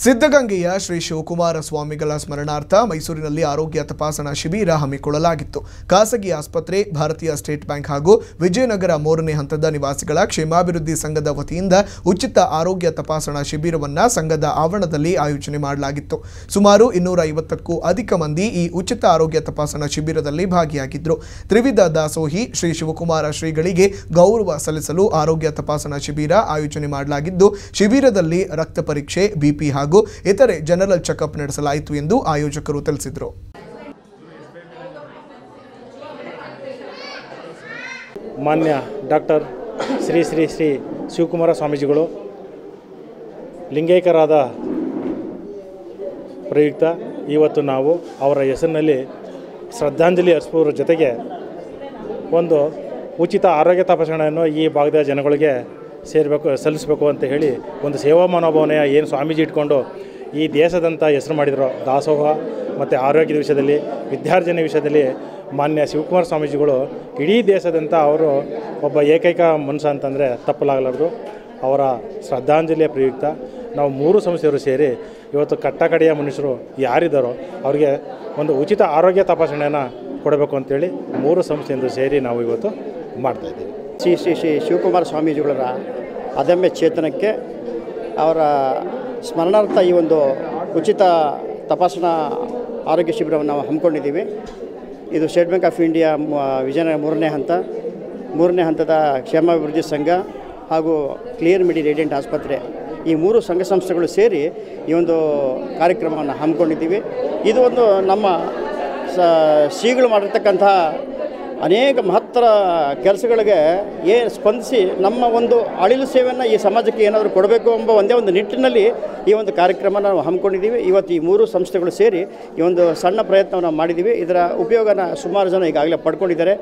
ಸಿದ್ಧಗಂಗೆಯ ಶ್ರೀ ಶಿವಕುಮಾರ ಸ್ವಾಮಿಗಳ ಸ್ಮರಣಾರ್ಥ ಮೈಸೂರಿನಲ್ಲಿ ಆರೋಗ್ಯ ತಪಾಸಣಾ ಶಿಬಿರ ಹಮ್ಮಿಕೊಳ್ಳಲಾಗಿತ್ತು. ಖಾಸಗಿ ಆಸ್ಪತ್ರೆ, ಭಾರತೀಯ ಸ್ಟೇಟ್ ಬ್ಯಾಂಕ್ ಹಾಗೂ ವಿಜಯನಗರ ಮೂರನೇ ಹಂತದ ನಿವಾಸಿಗಳ ಕ್ಷೇಮಾಭಿವೃದ್ಧಿ ಸಂಘದ ವತಿಯಿಂದ ಉಚಿತ ಆರೋಗ್ಯ ತಪಾಸಣಾ ಶಿಬಿರವನ್ನ ಸಂಘದ ಆವರಣದಲ್ಲಿ ಆಯೋಜನೆ ಮಾಡಲಾಗಿತ್ತು. ಸುಮಾರು ಇನ್ನೂರ ಐವತ್ತಕ್ಕೂ ಅಧಿಕ ಮಂದಿ ಈ ಉಚಿತ ಆರೋಗ್ಯ ತಪಾಸಣಾ ಶಿಬಿರದಲ್ಲಿ ಭಾಗಿಯಾಗಿದ್ದರು ತ್ರಿವಿಧ ದಾಸೋಹಿ ಶ್ರೀ ಶಿವಕುಮಾರ ಶ್ರೀಗಳಿಗೆ ಗೌರವ ಸಲ್ಲಿಸಲು ಆರೋಗ್ಯ ತಪಾಸಣಾ ಶಿಬಿರ ಆಯೋಜನೆ ಮಾಡಲಾಗಿದ್ದು, ಶಿಬಿರದಲ್ಲಿ ರಕ್ತ ಪರೀಕ್ಷೆ ಬಿಪಿ ಹಾಗೂ ಇತರೆ ಜನರಲ್ ಚೆಕಪ್ ನಡೆಸಲಾಯಿತು ಎಂದು ಆಯೋಜಕರು ತಿಳಿಸಿದರು. ಮಾನ್ಯ ಡಾಕ್ಟರ್ ಶ್ರೀ ಶ್ರೀ ಶ್ರೀ ಶಿವಕುಮಾರ ಸ್ವಾಮೀಜಿಗಳು ಲಿಂಗೈಕ್ಯರಾದ ಪ್ರಯುಕ್ತ, ಇವತ್ತು ನಾವು ಅವರ ಹೆಸರಿನಲ್ಲಿ ಶ್ರದ್ಧಾಂಜಲಿ ಅರ್ಪಿಸುವುದರ ಜೊತೆಗೆ ಒಂದು ಉಚಿತ ಆರೋಗ್ಯ ತಪಾಸಣೆಯನ್ನು ಈ ಭಾಗದ ಜನಗಳಿಗೆ ಸೇರಬೇಕು, ಸಲ್ಲಿಸಬೇಕು ಅಂತ ಹೇಳಿ ಒಂದು ಸೇವಾ ಮನೋಭಾವನೆಯ ಏನು ಸ್ವಾಮೀಜಿ ಇಟ್ಕೊಂಡು ಈ ದೇಶದಂತ ಹೆಸರು ಮಾಡಿದರು ದಾಸೋಹ ಮತ್ತು ಆರೋಗ್ಯದ ವಿಷಯದಲ್ಲಿ, ವಿದ್ಯಾರ್ಜನೆ ವಿಷಯದಲ್ಲಿ ಮಾನ್ಯ ಶಿವಕುಮಾರ ಸ್ವಾಮೀಜಿಗಳು ಇಡೀ ದೇಶದಂತ ಅವರು ಒಬ್ಬ ಏಕೈಕ ಮನುಷ್ಯ ಅಂತಂದರೆ ತಪ್ಪಲಾಗಲಾರದು. ಅವರ ಶ್ರದ್ಧಾಂಜಲಿಯ ಪ್ರಯುಕ್ತ ನಾವು ಮೂರು ಸಂಸ್ಥೆಯವರು ಸೇರಿ ಇವತ್ತು ಕಟ್ಟಕಡೆಯ ಮನುಷ್ಯರು ಯಾರಿದ್ದಾರೋ ಅವರಿಗೆ ಒಂದು ಉಚಿತ ಆರೋಗ್ಯ ತಪಾಸಣೆಯನ್ನು ಕೊಡಬೇಕು ಅಂತೇಳಿ ಮೂರು ಸಂಸ್ಥೆಯಿಂದ ಸೇರಿ ನಾವು ಇವತ್ತು ಮಾಡ್ತಾಯಿದ್ದೀವಿ ಶ್ರೀ ಶ್ರೀ ಶ್ರೀ ಶಿವಕುಮಾರ ಸ್ವಾಮೀಜಿಗಳರ ಅದಮ್ಯ ಚೇತನಕ್ಕೆ ಅವರ ಸ್ಮರಣಾರ್ಥ ಈ ಒಂದು ಉಚಿತ ತಪಾಸಣಾ ಆರೋಗ್ಯ ಶಿಬಿರವನ್ನು ನಾವು ಹಮ್ಮಿಕೊಂಡಿದ್ದೀವಿ. ಇದು State Bank of India Vijayanagara ಮೂರನೇ ಹಂತ. ಮೂರನೇ ಹಂತದ ಕ್ಷೇಮಾಭಿವೃದ್ಧಿ ಸಂಘ ಹಾಗೂ ಕ್ಲಿಯರ್ ಮಿಡಿ ರೇಡಿಯಂಟ್ ಆಸ್ಪತ್ರೆ ಈ ಮೂರು ಸಂಘ ಸಂಸ್ಥೆಗಳು ಸೇರಿ ಈ ಒಂದು ಕಾರ್ಯಕ್ರಮವನ್ನು ಹಮ್ಮಿಕೊಂಡಿದ್ದೀವಿ. ಇದು ಒಂದು ನಮ್ಮ ಸ, ಶ್ರೀಗಳು ಮಾಡಿರ್ತಕ್ಕಂತಹ ಅನೇಕ ಮಹತ್ತರ ಕೆಲಸಗಳಿಗೆ ಏ ಸ್ಪಂದಿಸಿ ನಮ್ಮ ಒಂದು ಅಳಿಲು ಸೇವೆಯನ್ನು ಈ ಸಮಾಜಕ್ಕೆ ಏನಾದರೂ ಕೊಡಬೇಕು ಎಂಬ ಒಂದೇ ಒಂದು ನಿಟ್ಟಿನಲ್ಲಿ ಈ ಒಂದು ಕಾರ್ಯಕ್ರಮ ನಾವು ಹಮ್ಮಿಕೊಂಡಿದ್ದೀವಿ. ಇವತ್ತು ಈ ಮೂರು ಸಂಸ್ಥೆಗಳು ಸೇರಿ ಈ ಒಂದು ಸಣ್ಣ ಪ್ರಯತ್ನವನ್ನು ಮಾಡಿದ್ದೀವಿ. ಇದರ ಉಪಯೋಗನ ಸುಮಾರು ಜನ ಈಗಾಗಲೇ ಪಡ್ಕೊಂಡಿದ್ದಾರೆ.